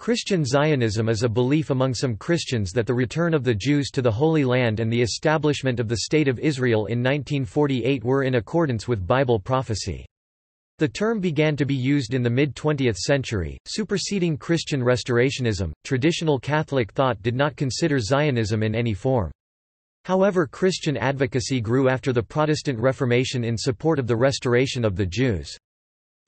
Christian Zionism is a belief among some Christians that the return of the Jews to the Holy Land and the establishment of the State of Israel in 1948 were in accordance with Bible prophecy. The term began to be used in the mid-20th century, superseding Christian restorationism. Traditional Catholic thought did not consider Zionism in any form. However Christian advocacy grew after the Protestant Reformation in support of the restoration of the Jews.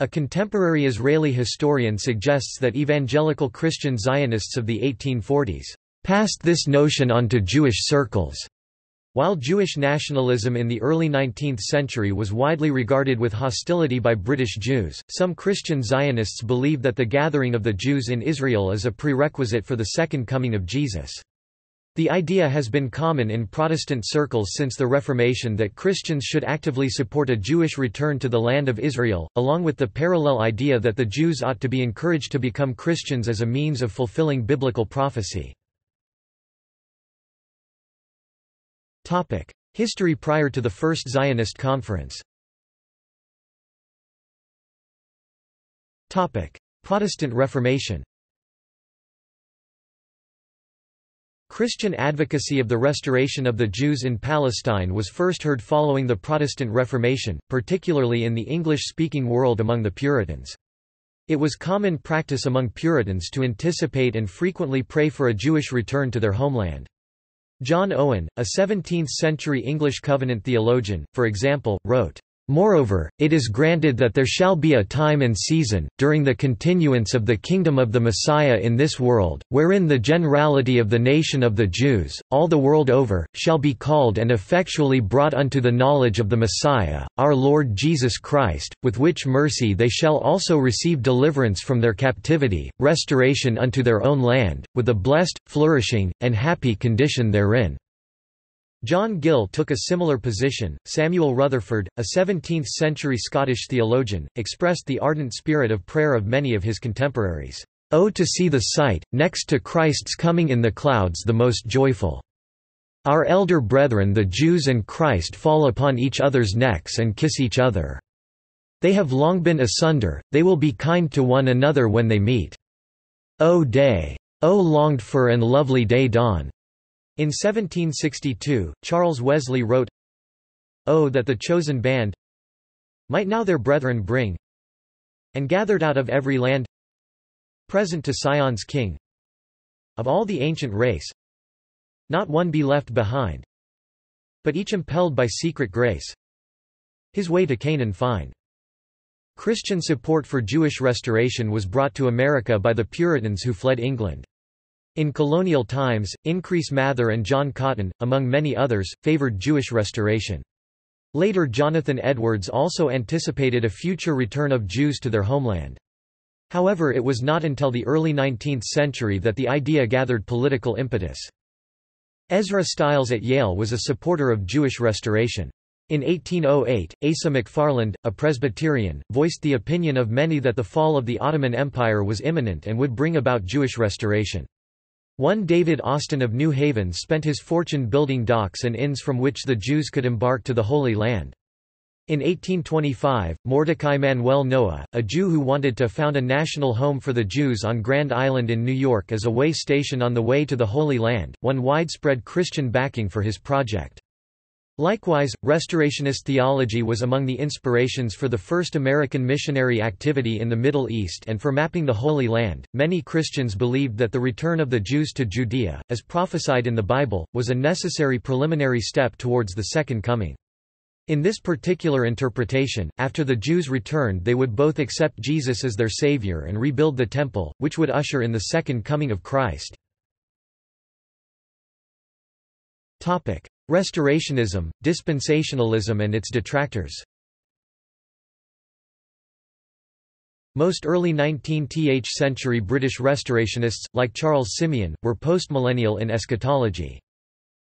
A contemporary Israeli historian suggests that evangelical Christian Zionists of the 1840s passed this notion on to Jewish circles. While Jewish nationalism in the early 19th century was widely regarded with hostility by British Jews, some Christian Zionists believe that the gathering of the Jews in Israel is a prerequisite for the second coming of Jesus. The idea has been common in Protestant circles since the Reformation that Christians should actively support a Jewish return to the land of Israel, along with the parallel idea that the Jews ought to be encouraged to become Christians as a means of fulfilling biblical prophecy. History prior to the First Zionist Conference Protestant Reformation Christian advocacy of the restoration of the Jews in Palestine was first heard following the Protestant Reformation, particularly in the English-speaking world among the Puritans. It was common practice among Puritans to anticipate and frequently pray for a Jewish return to their homeland. John Owen, a 17th-century English covenant theologian, for example, wrote, Moreover, it is granted that there shall be a time and season, during the continuance of the kingdom of the Messiah in this world, wherein the generality of the nation of the Jews, all the world over, shall be called and effectually brought unto the knowledge of the Messiah, our Lord Jesus Christ, with which mercy they shall also receive deliverance from their captivity, restoration unto their own land, with a blessed, flourishing, and happy condition therein. John Gill took a similar position. Samuel Rutherford, a 17th century Scottish theologian, expressed the ardent spirit of prayer of many of his contemporaries. Oh to see the sight, next to Christ's coming in the clouds the most joyful. Our elder brethren the Jews and Christ fall upon each other's necks and kiss each other. They have long been asunder, they will be kind to one another when they meet. O day! O longed for and lovely day dawn! In 1762, Charles Wesley wrote, Oh that the chosen band might now their brethren bring and gathered out of every land present to Sion's king of all the ancient race not one be left behind but each impelled by secret grace his way to Canaan find. Christian support for Jewish restoration was brought to America by the Puritans who fled England. In colonial times, Increase Mather and John Cotton, among many others, favored Jewish restoration. Later Jonathan Edwards also anticipated a future return of Jews to their homeland. However it was not until the early 19th century that the idea gathered political impetus. Ezra Stiles at Yale was a supporter of Jewish restoration. In 1808, Asa McFarland, a Presbyterian, voiced the opinion of many that the fall of the Ottoman Empire was imminent and would bring about Jewish restoration. One David Austin of New Haven spent his fortune building docks and inns from which the Jews could embark to the Holy Land. In 1825, Mordecai Manuel Noah, a Jew who wanted to found a national home for the Jews on Grand Island in New York as a way station on the way to the Holy Land, won widespread Christian backing for his project. Likewise, Restorationist theology was among the inspirations for the first American missionary activity in the Middle East and for mapping the Holy Land. Many Christians believed that the return of the Jews to Judea, as prophesied in the Bible, was a necessary preliminary step towards the Second Coming. In this particular interpretation, after the Jews returned they would both accept Jesus as their Savior and rebuild the Temple, which would usher in the Second Coming of Christ. Restorationism, dispensationalism and its detractors Most early 19th century British restorationists, like Charles Simeon, were postmillennial in eschatology.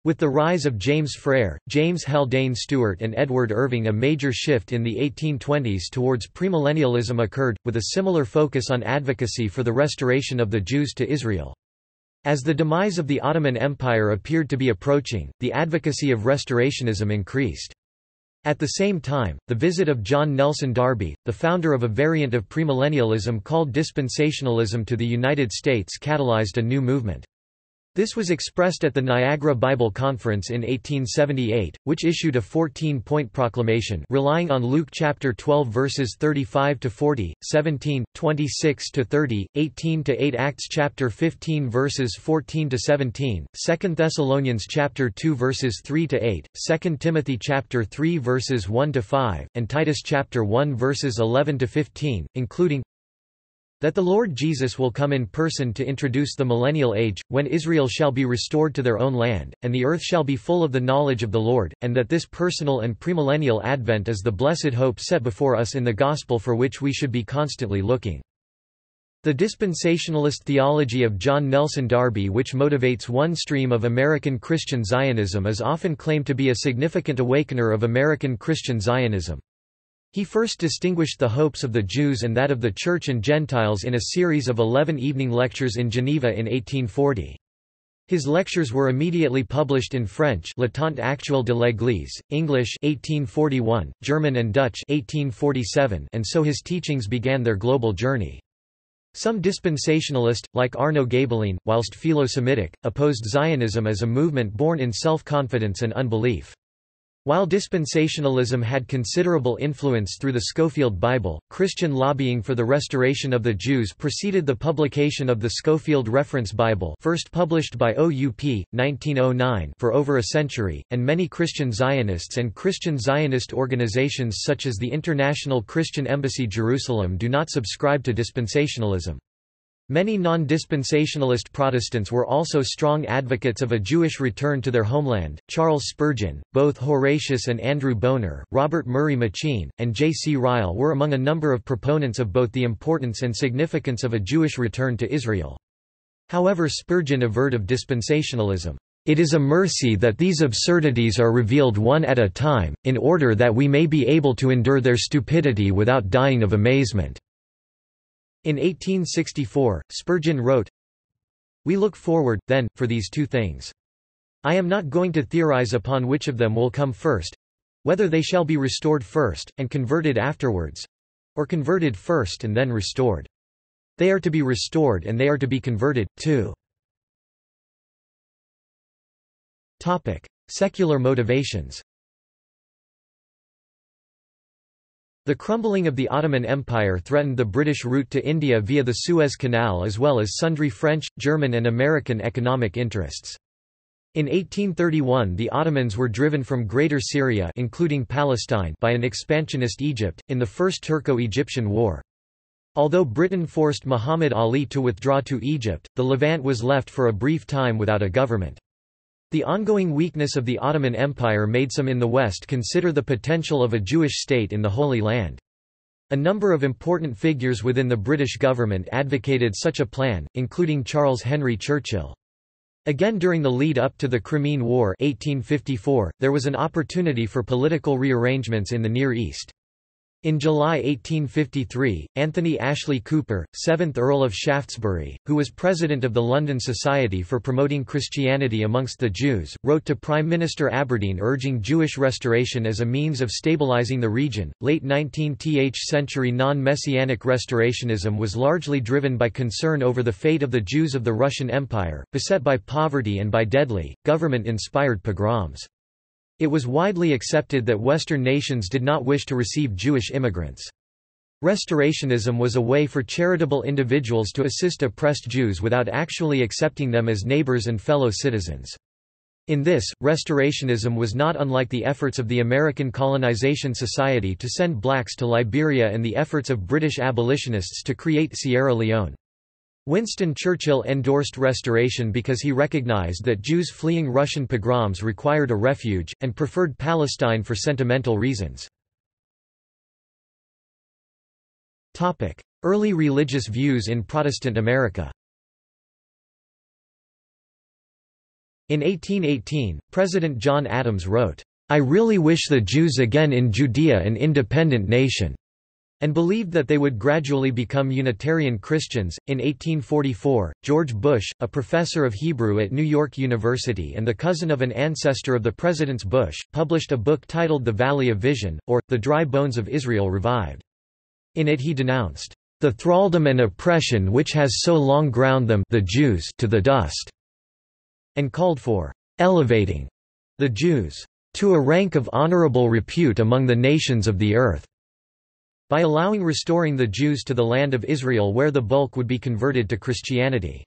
With the rise of James Frere, James Haldane Stewart and Edward Irving a major shift in the 1820s towards premillennialism occurred, with a similar focus on advocacy for the restoration of the Jews to Israel. As the demise of the Ottoman Empire appeared to be approaching, the advocacy of restorationism increased. At the same time, the visit of John Nelson Darby, the founder of a variant of premillennialism called dispensationalism to the United States catalyzed a new movement. This was expressed at the Niagara Bible Conference in 1878, which issued a 14-point proclamation relying on Luke chapter 12 verses 35 to 40, 17, 26 to 30, 18 to 8 Acts chapter 15 verses 14 to 17, 2 Thessalonians chapter 2 verses 3 to 8, 2 Timothy chapter 3 verses 1 to 5, and Titus chapter 1 verses 11 to 15, including that the Lord Jesus will come in person to introduce the millennial age, when Israel shall be restored to their own land, and the earth shall be full of the knowledge of the Lord, and that this personal and premillennial advent is the blessed hope set before us in the gospel for which we should be constantly looking. The dispensationalist theology of John Nelson Darby which motivates one stream of American Christian Zionism is often claimed to be a significant awakener of American Christian Zionism. He first distinguished the hopes of the Jews and that of the Church and Gentiles in a series of eleven evening lectures in Geneva in 1840. His lectures were immediately published in French L'Attente actuelle de l'Église, English 1841, German and Dutch 1847, and so his teachings began their global journey. Some dispensationalist, like Arno Gaebelein, whilst philo-Semitic, opposed Zionism as a movement born in self-confidence and unbelief. While dispensationalism had considerable influence through the Scofield Bible, Christian lobbying for the restoration of the Jews preceded the publication of the Scofield Reference Bible first published by OUP, 1909 for over a century, and many Christian Zionists and Christian Zionist organizations such as the International Christian Embassy Jerusalem do not subscribe to dispensationalism. Many non-dispensationalist Protestants were also strong advocates of a Jewish return to their homeland. Charles Spurgeon, both Horatius and Andrew Bonar, Robert Murray M'Cheyne, and J. C. Ryle were among a number of proponents of both the importance and significance of a Jewish return to Israel. However Spurgeon averred of dispensationalism, "...it is a mercy that these absurdities are revealed one at a time, in order that we may be able to endure their stupidity without dying of amazement." In 1864, Spurgeon wrote, We look forward, then, for these two things. I am not going to theorize upon which of them will come first—whether they shall be restored first, and converted afterwards—or converted first and then restored. They are to be restored and they are to be converted, too. Topic. Secular motivations The crumbling of the Ottoman Empire threatened the British route to India via the Suez Canal as well as sundry French, German and American economic interests. In 1831 the Ottomans were driven from Greater Syria including Palestine by an expansionist Egypt, in the First Turco-Egyptian War. Although Britain forced Muhammad Ali to withdraw to Egypt, the Levant was left for a brief time without a government. The ongoing weakness of the Ottoman Empire made some in the West consider the potential of a Jewish state in the Holy Land. A number of important figures within the British government advocated such a plan, including Charles Henry Churchill. Again during the lead-up to the Crimean War 1854, there was an opportunity for political rearrangements in the Near East. In July 1853, Anthony Ashley Cooper, 7th Earl of Shaftesbury, who was president of the London Society for Promoting Christianity Amongst the Jews, wrote to Prime Minister Aberdeen urging Jewish restoration as a means of stabilizing the region. Late 19th century non messianic restorationism was largely driven by concern over the fate of the Jews of the Russian Empire, beset by poverty and by deadly, government inspired pogroms. It was widely accepted that Western nations did not wish to receive Jewish immigrants. Restorationism was a way for charitable individuals to assist oppressed Jews without actually accepting them as neighbors and fellow citizens. In this, restorationism was not unlike the efforts of the American Colonization Society to send blacks to Liberia and the efforts of British abolitionists to create Sierra Leone. Winston Churchill endorsed restoration because he recognized that Jews fleeing Russian pogroms required a refuge, and preferred Palestine for sentimental reasons. Early religious views in Protestant America In 1818, President John Adams wrote, I really wish the Jews again in Judea an independent nation. And believed that they would gradually become Unitarian Christians. In 1844, George Bush, a professor of Hebrew at New York University and the cousin of an ancestor of the President's Bush, published a book titled The Valley of Vision, or, The Dry Bones of Israel Revived. In it he denounced the thraldom and oppression which has so long ground them the Jews to the dust, and called for elevating the Jews to a rank of honorable repute among the nations of the earth. By allowing restoring the Jews to the land of Israel where the bulk would be converted to Christianity.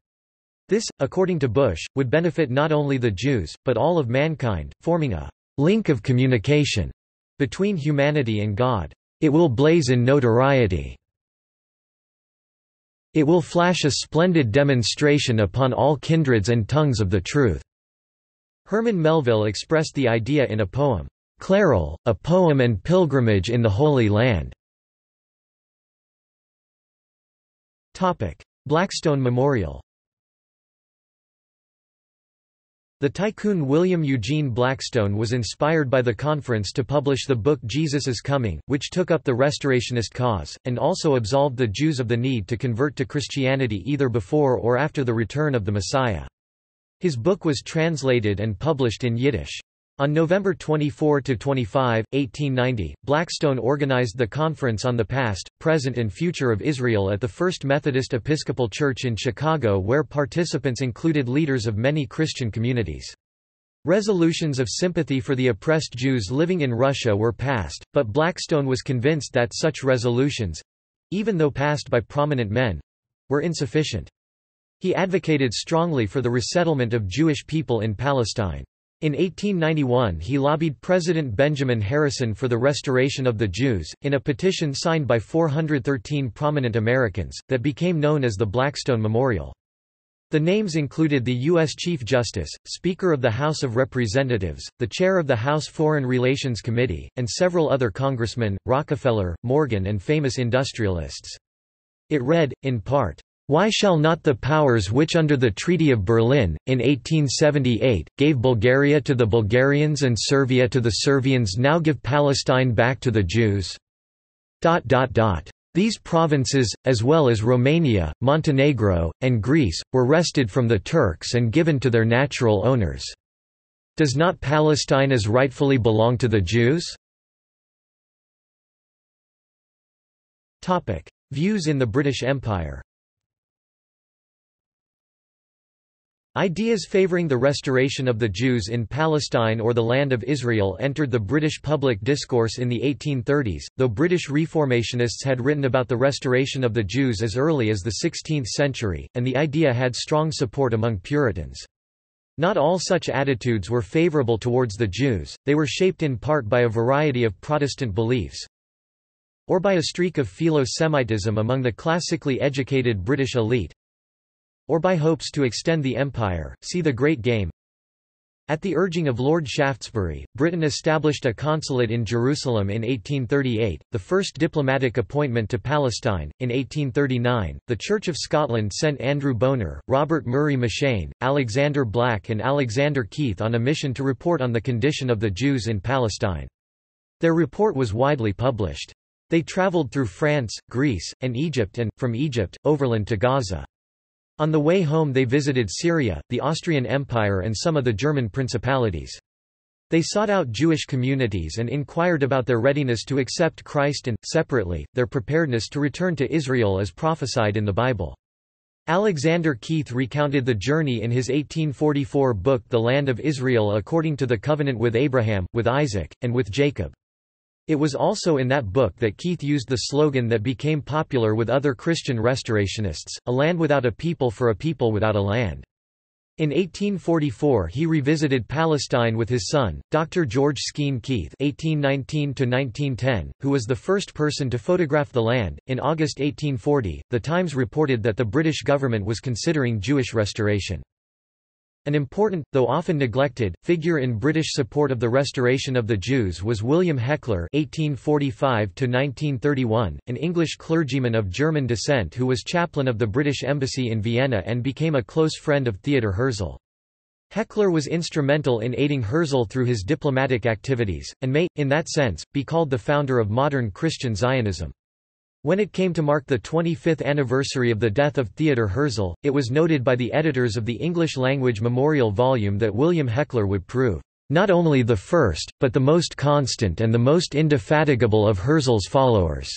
This, according to Bush, would benefit not only the Jews, but all of mankind, forming a link of communication between humanity and God. It will blaze in notoriety. It will flash a splendid demonstration upon all kindreds and tongues of the truth." Herman Melville expressed the idea in a poem, Clarel, a poem and pilgrimage in the Holy Land. Blackstone Memorial The tycoon William Eugene Blackstone was inspired by the conference to publish the book Jesus is Coming, which took up the Restorationist cause, and also absolved the Jews of the need to convert to Christianity either before or after the return of the Messiah. His book was translated and published in Yiddish. On November 24–25, 1890, Blackstone organized the Conference on the Past, Present and Future of Israel at the First Methodist Episcopal Church in Chicago where participants included leaders of many Christian communities. Resolutions of sympathy for the oppressed Jews living in Russia were passed, but Blackstone was convinced that such resolutions—even though passed by prominent men—were insufficient. He advocated strongly for the resettlement of Jewish people in Palestine. In 1891 he lobbied President Benjamin Harrison for the restoration of the Jews, in a petition signed by 413 prominent Americans, that became known as the Blackstone Memorial. The names included the U.S. Chief Justice, Speaker of the House of Representatives, the Chair of the House Foreign Relations Committee, and several other congressmen, Rockefeller, Morgan and famous industrialists. It read, in part, why shall not the powers which under the Treaty of Berlin, in 1878, gave Bulgaria to the Bulgarians and Servia to the Servians now give Palestine back to the Jews? These provinces, as well as Romania, Montenegro, and Greece, were wrested from the Turks and given to their natural owners. Does not Palestine as rightfully belong to the Jews? Views in the British Empire Ideas favouring the restoration of the Jews in Palestine or the Land of Israel entered the British public discourse in the 1830s, though British Reformationists had written about the restoration of the Jews as early as the 16th century, and the idea had strong support among Puritans. Not all such attitudes were favourable towards the Jews, they were shaped in part by a variety of Protestant beliefs, or by a streak of philo-Semitism among the classically educated British elite, or by hopes to extend the empire, see the Great Game. At the urging of Lord Shaftesbury, Britain established a consulate in Jerusalem in 1838, the first diplomatic appointment to Palestine. In 1839, the Church of Scotland sent Andrew Bonar, Robert Murray M'Cheyne, Alexander Black, and Alexander Keith on a mission to report on the condition of the Jews in Palestine. Their report was widely published. They travelled through France, Greece, and Egypt and, from Egypt, overland to Gaza. On the way home they visited Syria, the Austrian Empire and some of the German principalities. They sought out Jewish communities and inquired about their readiness to accept Christ and, separately, their preparedness to return to Israel as prophesied in the Bible. Alexander Keith recounted the journey in his 1844 book The Land of Israel according to the covenant with Abraham, with Isaac, and with Jacob. It was also in that book that Keith used the slogan that became popular with other Christian restorationists, a land without a people for a people without a land. In 1844 he revisited Palestine with his son, Dr. George Skene Keith (1819–1910), who was the first person to photograph the land. In August 1840, The Times reported that the British government was considering Jewish restoration. An important, though often neglected, figure in British support of the restoration of the Jews was William Hechler (1845–1931), an English clergyman of German descent who was chaplain of the British Embassy in Vienna and became a close friend of Theodor Herzl. Hechler was instrumental in aiding Herzl through his diplomatic activities, and may, in that sense, be called the founder of modern Christian Zionism. When it came to mark the 25th anniversary of the death of Theodor Herzl, it was noted by the editors of the English-language memorial volume that William Hechler would prove, "...not only the first, but the most constant and the most indefatigable of Herzl's followers."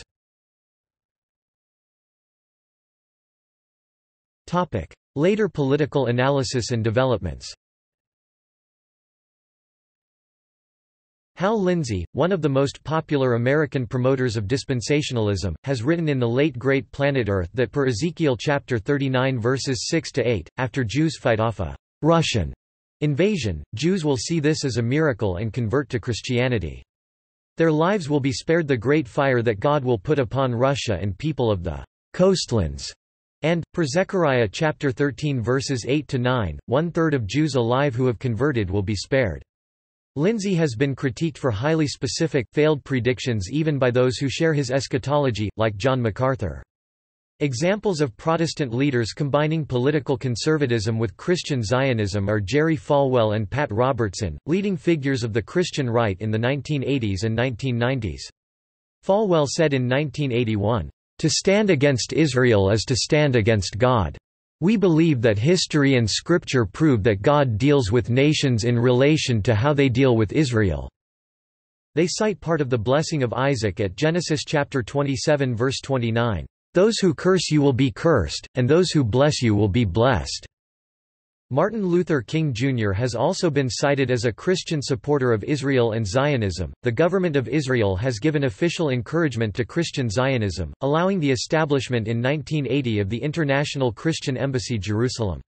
Later political analysis and developments Hal Lindsey, one of the most popular American promoters of dispensationalism, has written in The Late Great Planet Earth that per Ezekiel chapter 39 verses 6 to 8, after Jews fight off a «Russian» invasion, Jews will see this as a miracle and convert to Christianity. Their lives will be spared the great fire that God will put upon Russia and people of the coastlands. And, per Zechariah chapter 13 verses 8 to 9, one-third of Jews alive who have converted will be spared. Lindsey has been critiqued for highly specific, failed predictions even by those who share his eschatology, like John MacArthur. Examples of Protestant leaders combining political conservatism with Christian Zionism are Jerry Falwell and Pat Robertson, leading figures of the Christian right in the 1980s and 1990s. Falwell said in 1981, "...to stand against Israel is to stand against God." We believe that history and scripture prove that God deals with nations in relation to how they deal with Israel. They cite part of the blessing of Isaac at Genesis chapter 27 verse 29. Those who curse you will be cursed, and those who bless you will be blessed. Martin Luther King Jr. has also been cited as a Christian supporter of Israel and Zionism. The government of Israel has given official encouragement to Christian Zionism, allowing the establishment in 1980 of the International Christian Embassy Jerusalem.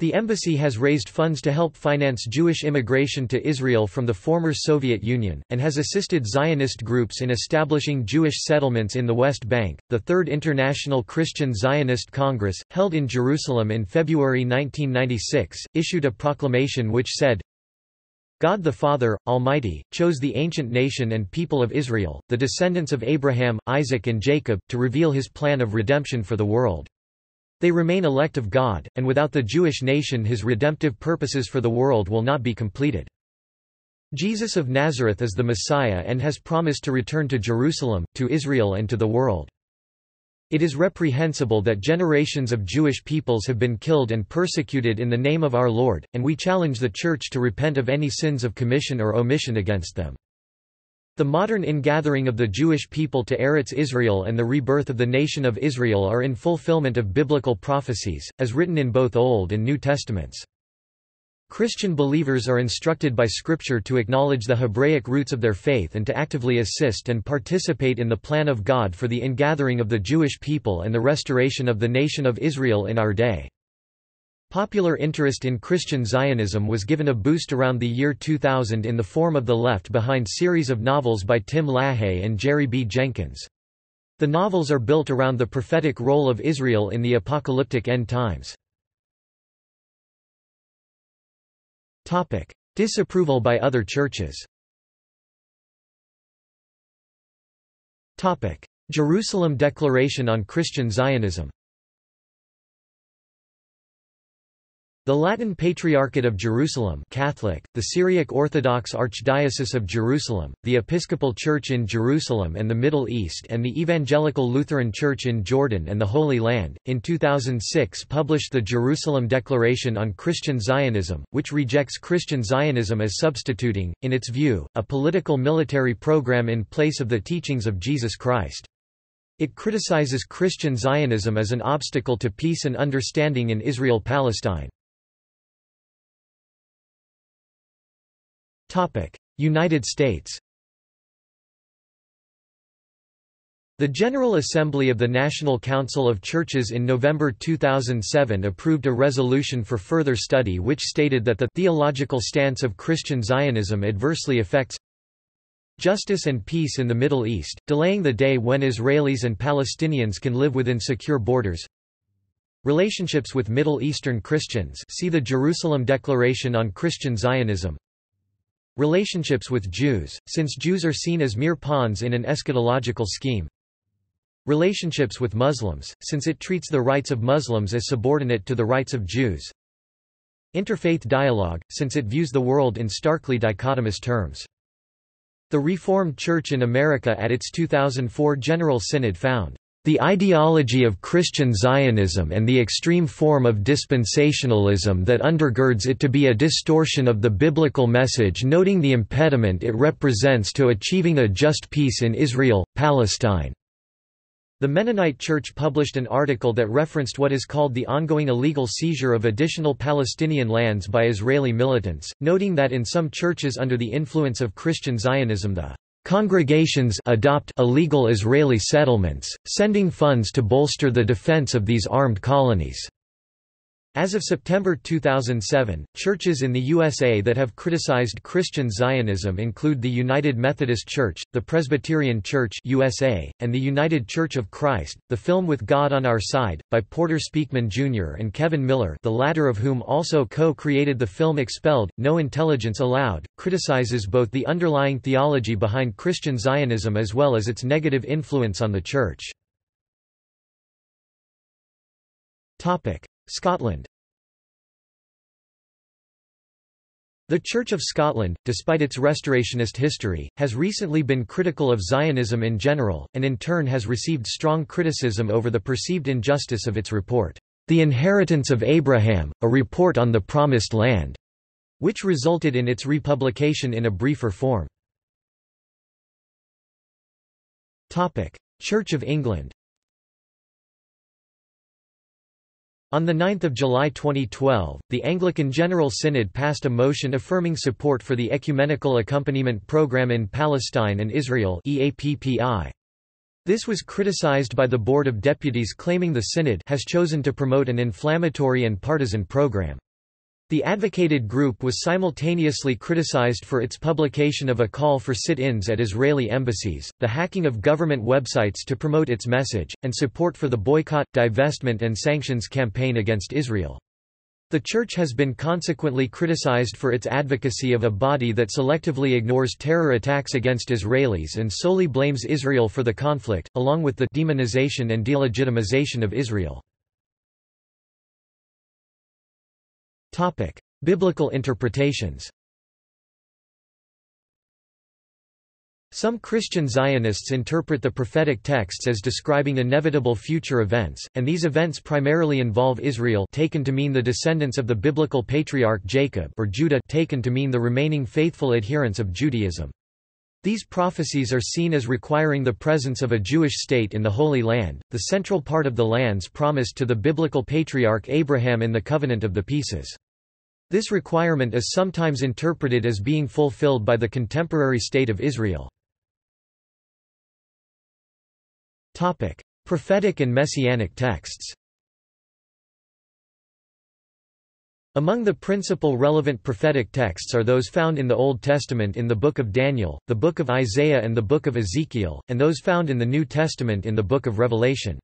The embassy has raised funds to help finance Jewish immigration to Israel from the former Soviet Union, and has assisted Zionist groups in establishing Jewish settlements in the West Bank. The Third International Christian Zionist Congress, held in Jerusalem in February 1996, issued a proclamation which said, God the Father, Almighty, chose the ancient nation and people of Israel, the descendants of Abraham, Isaac and Jacob, to reveal his plan of redemption for the world. They remain elect of God, and without the Jewish nation his redemptive purposes for the world will not be completed. Jesus of Nazareth is the Messiah and has promised to return to Jerusalem, to Israel and to the world. It is reprehensible that generations of Jewish peoples have been killed and persecuted in the name of our Lord, and we challenge the Church to repent of any sins of commission or omission against them. The modern ingathering of the Jewish people to Eretz Israel and the rebirth of the nation of Israel are in fulfillment of biblical prophecies, as written in both Old and New Testaments. Christian believers are instructed by Scripture to acknowledge the Hebraic roots of their faith and to actively assist and participate in the plan of God for the ingathering of the Jewish people and the restoration of the nation of Israel in our day. Popular interest in Christian Zionism was given a boost around the year 2000 in the form of the Left Behind series of novels by Tim LaHaye and Jerry B. Jenkins. The novels are built around the prophetic role of Israel in the apocalyptic end times. Disapproval by other churches Jerusalem Declaration on Christian Zionism The Latin Patriarchate of Jerusalem Catholic, the Syriac Orthodox Archdiocese of Jerusalem, the Episcopal Church in Jerusalem and the Middle East and the Evangelical Lutheran Church in Jordan and the Holy Land, in 2006 published the Jerusalem Declaration on Christian Zionism, which rejects Christian Zionism as substituting, in its view, a political military program in place of the teachings of Jesus Christ. It criticizes Christian Zionism as an obstacle to peace and understanding in Israel-Palestine. United States. The General Assembly of the National Council of Churches in November 2007 approved a resolution for further study which stated that the theological stance of Christian Zionism adversely affects justice and peace in the Middle East, delaying the day when Israelis and Palestinians can live within secure borders. Relationships with Middle Eastern Christians see the Jerusalem Declaration on Christian Zionism Relationships with Jews, since Jews are seen as mere pawns in an eschatological scheme. Relationships with Muslims, since it treats the rights of Muslims as subordinate to the rights of Jews. Interfaith dialogue, since it views the world in starkly dichotomous terms. The Reformed Church in America at its 2004 General Synod found The ideology of Christian Zionism and the extreme form of dispensationalism that undergirds it to be a distortion of the biblical message noting the impediment it represents to achieving a just peace in Israel, Palestine. The Mennonite Church published an article that referenced what is called the ongoing illegal seizure of additional Palestinian lands by Israeli militants, noting that in some churches under the influence of Christian Zionism the Congregations adopt illegal Israeli settlements, sending funds to bolster the defense of these armed colonies. As of September 2007, churches in the USA that have criticized Christian Zionism include the United Methodist Church, the Presbyterian Church USA, and the United Church of Christ. The film With God on Our Side, by Porter Speakman Jr. and Kevin Miller the latter of whom also co-created the film Expelled, No Intelligence Allowed, criticizes both the underlying theology behind Christian Zionism as well as its negative influence on the Church. Scotland. The Church of Scotland, despite its restorationist history, has recently been critical of Zionism in general, and in turn has received strong criticism over the perceived injustice of its report, The Inheritance of Abraham, a Report on the Promised Land, which resulted in its republication in a briefer form. Church of England On 9 July 2012, the Anglican General Synod passed a motion affirming support for the Ecumenical Accompaniment Program in Palestine and Israel This was criticized by the Board of Deputies claiming the Synod has chosen to promote an inflammatory and partisan program. The advocated group was simultaneously criticized for its publication of a call for sit-ins at Israeli embassies, the hacking of government websites to promote its message, and support for the boycott, divestment and sanctions campaign against Israel. The Church has been consequently criticized for its advocacy of a body that selectively ignores terror attacks against Israelis and solely blames Israel for the conflict, along with the demonization and delegitimization of Israel. Topic: Biblical interpretations. Some Christian Zionists interpret the prophetic texts as describing inevitable future events, and these events primarily involve Israel taken to mean the descendants of the biblical patriarch Jacob or Judah taken to mean the remaining faithful adherents of Judaism. These prophecies are seen as requiring the presence of a Jewish state in the Holy Land, the central part of the lands promised to the biblical patriarch Abraham in the Covenant of the Pieces. This requirement is sometimes interpreted as being fulfilled by the contemporary state of Israel. Topic: Prophetic and messianic texts Among the principal relevant prophetic texts are those found in the Old Testament in the Book of Daniel, the Book of Isaiah and the Book of Ezekiel, and those found in the New Testament in the Book of Revelation.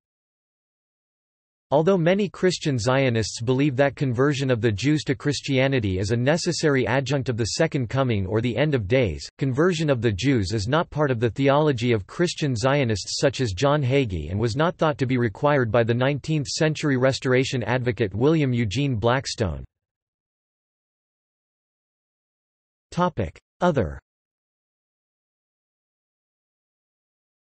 Although many Christian Zionists believe that conversion of the Jews to Christianity is a necessary adjunct of the Second Coming or the end of days, conversion of the Jews is not part of the theology of Christian Zionists such as John Hagee and was not thought to be required by the 19th-century Restoration advocate William Eugene Blackstone. Other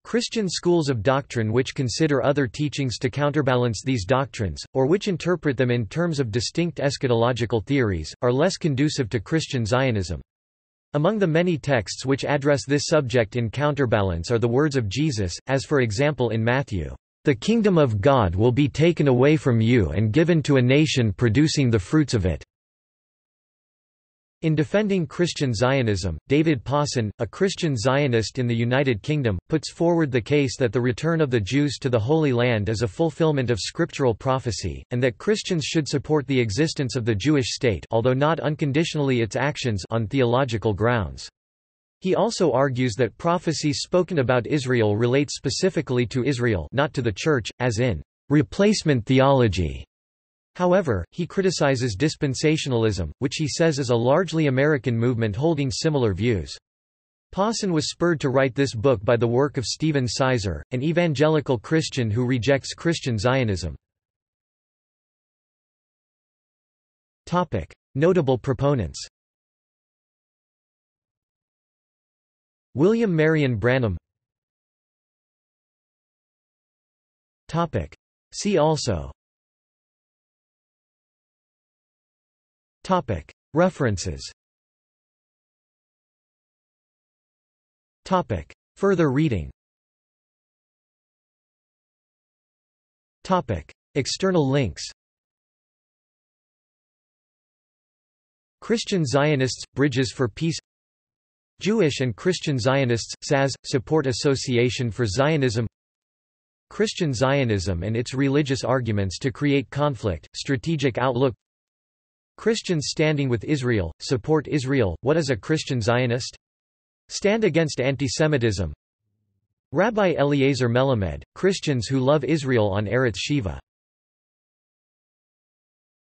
Christian schools of doctrine which consider other teachings to counterbalance these doctrines, or which interpret them in terms of distinct eschatological theories, are less conducive to Christian Zionism. Among the many texts which address this subject in counterbalance are the words of Jesus, as for example in Matthew, "...the kingdom of God will be taken away from you and given to a nation producing the fruits of it." In defending Christian Zionism, David Pawson, a Christian Zionist in the United Kingdom, puts forward the case that the return of the Jews to the Holy Land is a fulfillment of scriptural prophecy, and that Christians should support the existence of the Jewish state although not unconditionally its actions on theological grounds. He also argues that prophecies spoken about Israel relate specifically to Israel not to the Church, as in replacement theology. However, he criticizes dispensationalism, which he says is a largely American movement holding similar views. Pawson was spurred to write this book by the work of Stephen Sizer, an evangelical Christian who rejects Christian Zionism. Notable proponents William Marion Branham Topic. See also References. Further reading. External links. Christian Zionists – Bridges for Peace. Jewish and Christian Zionists – SAS – Support Association for Zionism. Christian Zionism and its religious arguments to create conflict, strategic outlook Christians standing with Israel, support Israel, what is a Christian Zionist? Stand against antisemitism Rabbi Eliezer Melamed, Christians who love Israel on Arutz Sheva